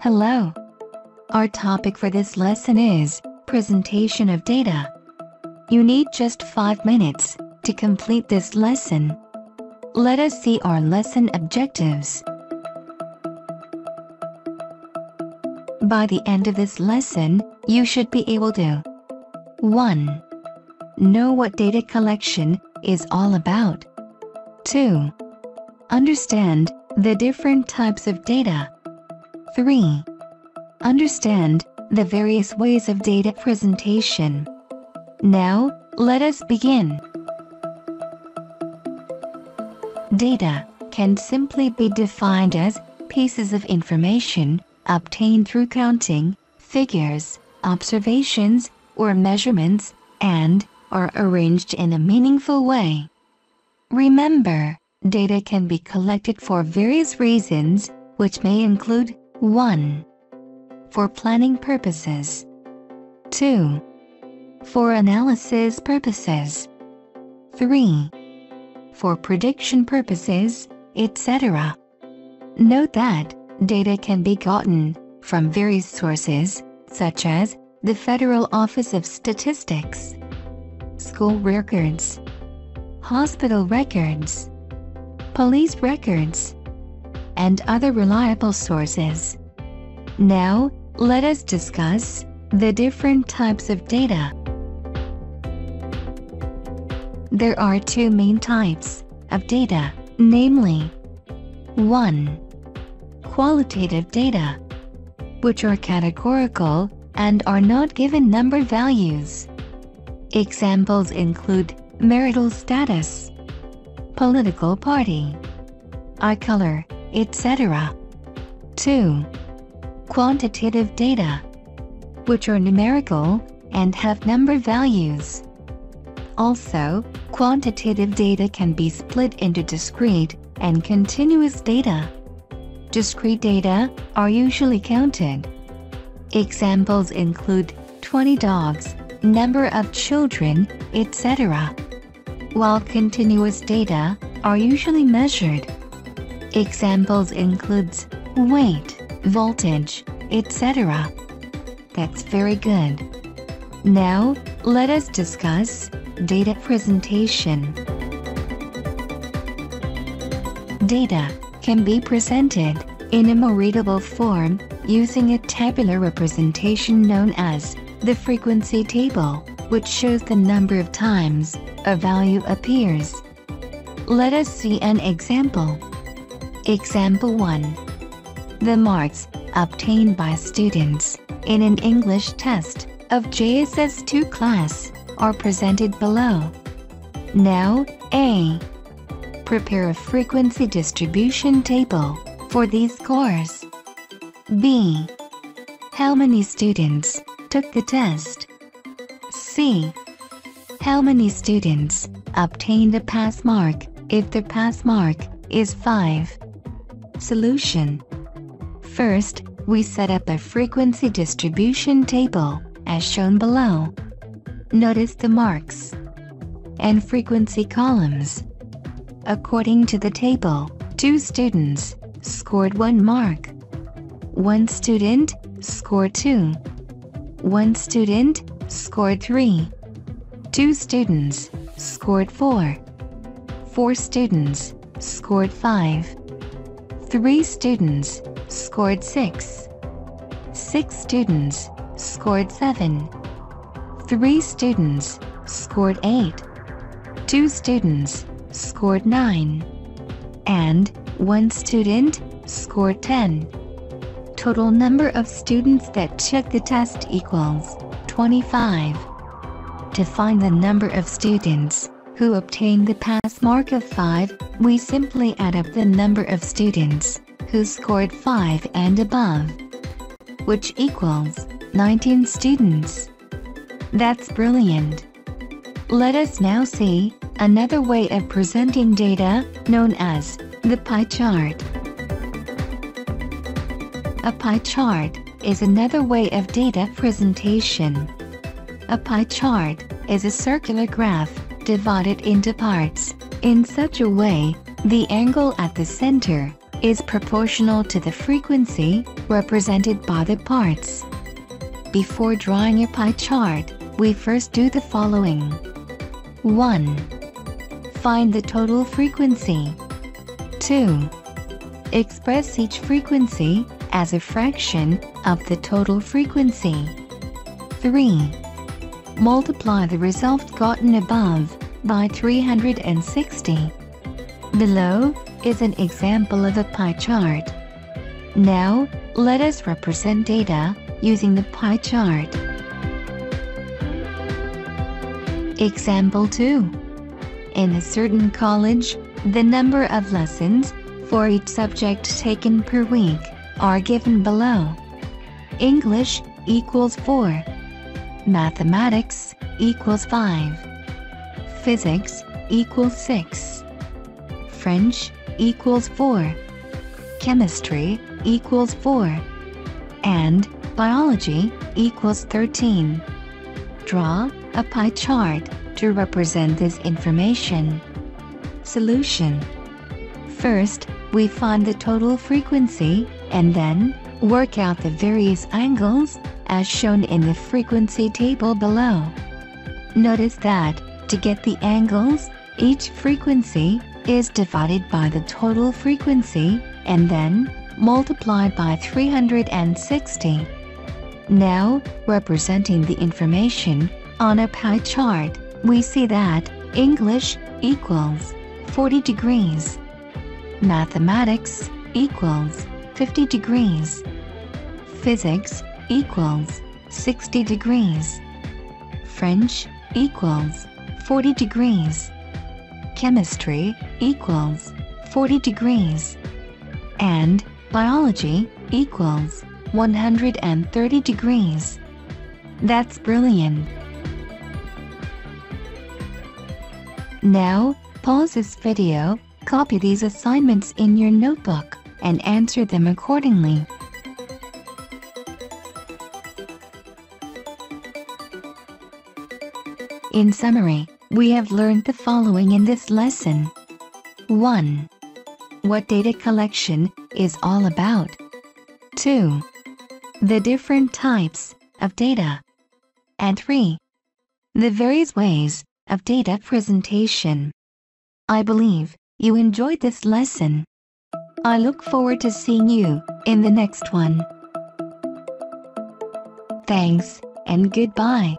Hello. Our topic for this lesson is presentation of data. You need just 5 minutes to complete this lesson. Let us see our lesson objectives. By the end of this lesson, you should be able to 1. Know what data collection is all about. 2. Understand the different types of data. 3. Understand the various ways of data presentation. Now, let us begin. Data can simply be defined as pieces of information obtained through counting, figures, observations, or measurements, and are arranged in a meaningful way. Remember, data can be collected for various reasons, which may include 1. For planning purposes 2. For analysis purposes 3. For prediction purposes, etc. Note that data can be gotten from various sources, such as the Federal Office of Statistics, school records, hospital records, police records, and other reliable sources. Now, let us discuss the different types of data. There are two main types of data, namely 1. Qualitative data, which are categorical and are not given number values. Examples include marital status, political party, eye color, etc. 2. Quantitative data, which are numerical and have number values. Also, quantitative data can be split into discrete and continuous data. Discrete data are usually counted. Examples include 20 dogs, number of children, etc. While continuous data are usually measured. Examples includes weight, voltage, etc. That's very good. Now, let us discuss data presentation. Data can be presented in a more readable form using a tabular representation known as the frequency table, which shows the number of times a value appears. Let us see an example. Example 1. The marks obtained by students in an English test of JSS 2 class are presented below. Now, A. Prepare a frequency distribution table for these scores. B. How many students took the test? C. How many students obtained a pass mark if the pass mark is 5? Solution First, we set up a frequency distribution table, as shown below. Notice the marks and frequency columns. According to the table, two students scored one mark. One student scored two. One student scored three. Two students scored four. Four students scored five. Three students scored six. Six students scored seven. Three students scored eight. Two students scored nine. And one student scored 10. Total number of students that took the test equals 25. To find the number of students who obtained the pass mark of 5, we simply add up the number of students who scored 5 and above, which equals 19 students. That's brilliant. Let us now see another way of presenting data, known as the pie chart. A pie chart is another way of data presentation. A pie chart is a circular graph divided into parts in such a way the angle at the center is proportional to the frequency represented by the parts. Before drawing a pie chart, we first do the following. 1. Find the total frequency. 2. Express each frequency as a fraction of the total frequency. 3. Multiply the result gotten above by 360. Below is an example of a pie chart. Now, let us represent data using the pie chart. Example 2. In a certain college, the number of lessons for each subject taken per week are given below. English equals 4. Mathematics equals 5. Physics equals 6. French equals 4. Chemistry equals 4. And biology equals 13. Draw a pie chart to represent this information. Solution First, we find the total frequency, and then, work out the various angles, as shown in the frequency table below. Notice that, to get the angles, each frequency is divided by the total frequency, and then, multiplied by 360. Now, representing the information, on a pie chart, we see that, English, equals 40 degrees. Mathematics equals 50 degrees. Physics equals 60 degrees. French equals 40 degrees. Chemistry equals 40 degrees. And biology equals 130 degrees. That's brilliant. Now, pause this video Copy these assignments in your notebook and answer them accordingly. In summary, we have learned the following in this lesson. 1. What data collection is all about. 2. The different types of data. And 3. The various ways of data presentation. I believe you enjoyed this lesson. I look forward to seeing you in the next one. Thanks, and goodbye.